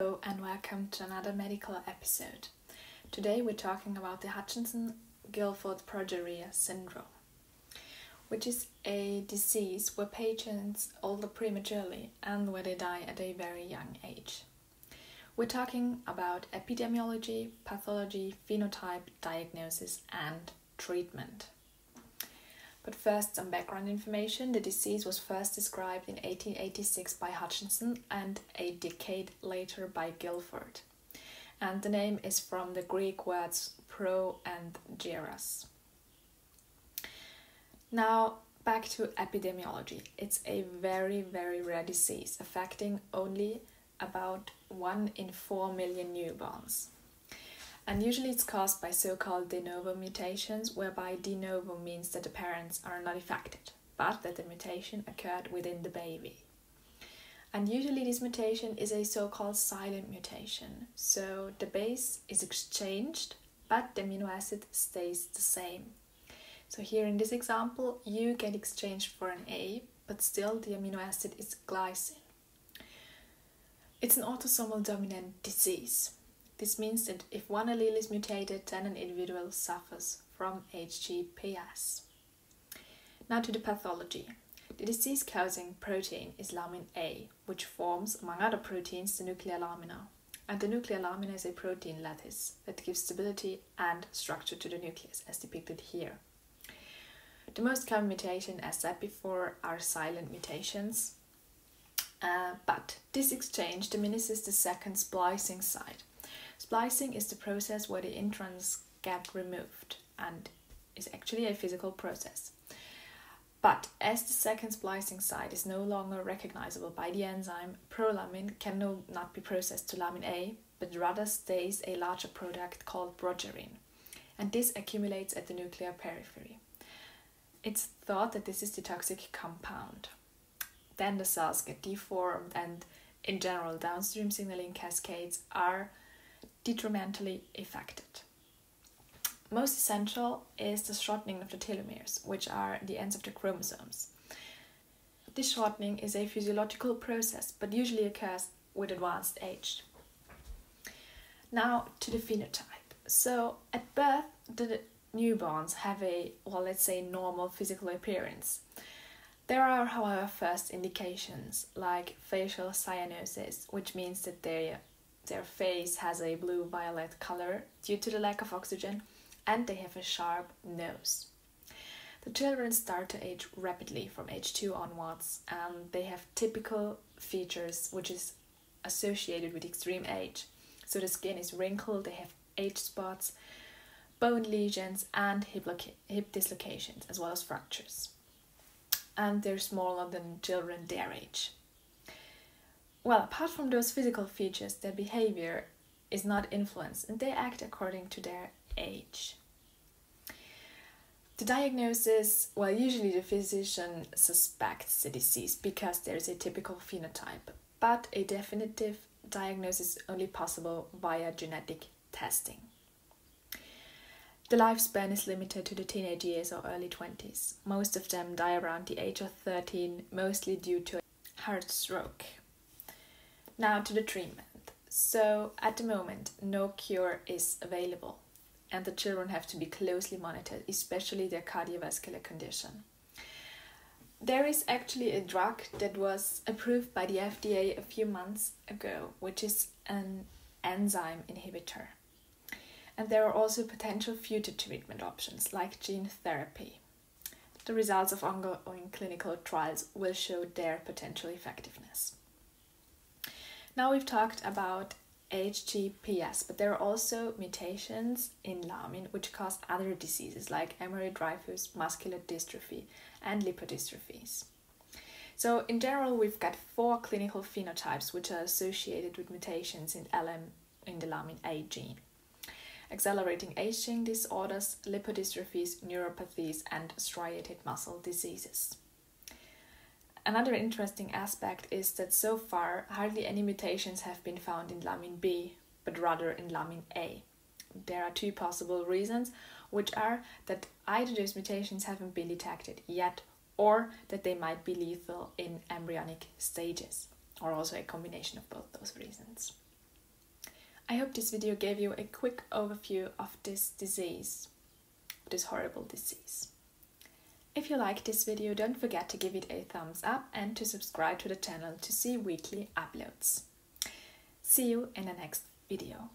Hello and welcome to another medical episode. Today we're talking about the Hutchinson Gilford progeria syndrome, which is a disease where patients older prematurely and where they die at a very young age. We're talking about epidemiology, pathology, phenotype, diagnosis, and treatment. But first, some background information. The disease was first described in 1886 by Hutchinson and a decade later by Gilford. And the name is from the Greek words pro and geras. Now, back to epidemiology. It's a very, very rare disease affecting only about 1 in 4 million newborns. And usually it's caused by so called de novo mutations, whereby de novo means that the parents are not affected, but that the mutation occurred within the baby. And usually this mutation is a so called silent mutation. So the base is exchanged, but the amino acid stays the same. So here in this example, U get exchanged for an A, but still the amino acid is glycine. It's an autosomal dominant disease. This means that if one allele is mutated, then an individual suffers from HGPS. Now to the pathology. The disease causing protein is lamin A, which forms, among other proteins, the nuclear lamina. And the nuclear lamina is a protein lattice that gives stability and structure to the nucleus, as depicted here. The most common mutation, as said before, are silent mutations. Uh, but this exchange diminishes the second splicing site, Splicing is the process where the introns get removed and is actually a physical process. But as the second splicing site is no longer recognizable by the enzyme, prolamin can no, not be processed to lamin A, but rather stays a larger product called progerin, and this accumulates at the nuclear periphery. It's thought that this is the toxic compound. Then the cells get deformed, and in general, downstream signaling cascades are detrimentally affected. Most essential is the shortening of the telomeres, which are the ends of the chromosomes. This shortening is a physiological process but usually occurs with advanced age. Now to the phenotype. So at birth, the newborns have a, well, let's say, normal physical appearance. There are, however, first indications like facial cyanosis, which means that they their face has a blue violet color due to the lack of oxygen, and they have a sharp nose. The children start to age rapidly from age 2 onwards, and they have typical features which is associated with extreme age. So the skin is wrinkled, they have age spots, bone lesions, and hip, hip dislocations, as well as fractures. And they're smaller than children their age well, apart from those physical features, their behavior is not influenced and they act according to their age. The diagnosis, well, usually the physician suspects the disease because there is a typical phenotype, but a definitive diagnosis is only possible via genetic testing. The lifespan is limited to the teenage years or early 20s. Most of them die around the age of 13, mostly due to heart stroke. Now to the treatment. So, at the moment, no cure is available, and the children have to be closely monitored, especially their cardiovascular condition. There is actually a drug that was approved by the FDA a few months ago, which is an enzyme inhibitor. And there are also potential future treatment options like gene therapy. The results of ongoing clinical trials will show their potential effectiveness. Now we've talked about HGPS, but there are also mutations in lamin which cause other diseases like Emery-Dreifuss, muscular dystrophy, and lipodystrophies. So in general, we've got four clinical phenotypes which are associated with mutations in LM in the lamin A gene. Accelerating aging disorders, lipodystrophies, neuropathies, and striated muscle diseases. Another interesting aspect is that so far hardly any mutations have been found in lamin B, but rather in lamin A. There are two possible reasons, which are that either those mutations haven't been detected yet or that they might be lethal in embryonic stages, or also a combination of both those reasons. I hope this video gave you a quick overview of this disease, this horrible disease. If you like this video, don't forget to give it a thumbs up and to subscribe to the channel to see weekly uploads. See you in the next video.